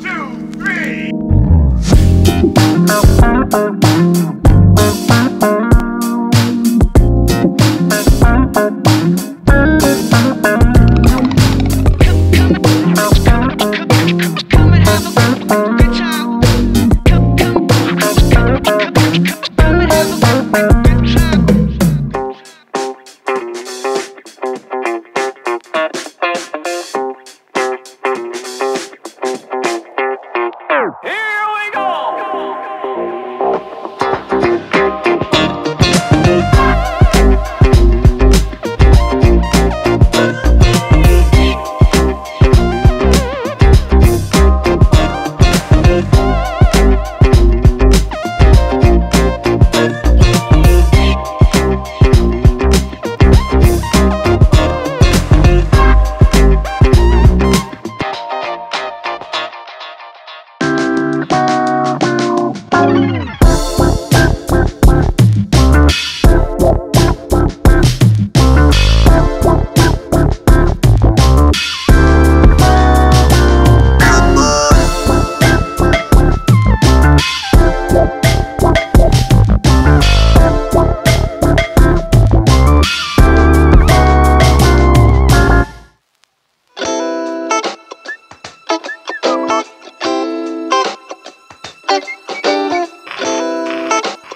Two,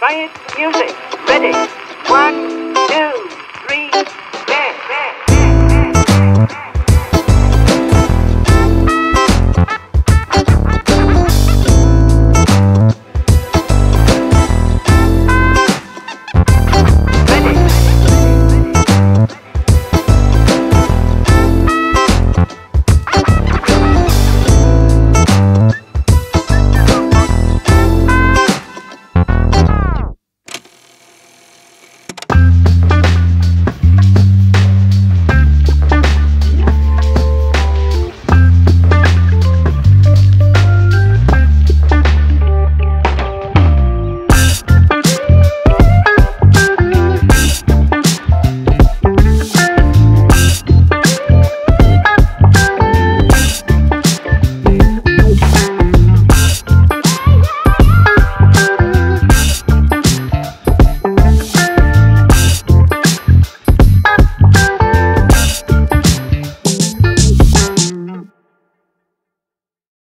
Science music. Ready. One,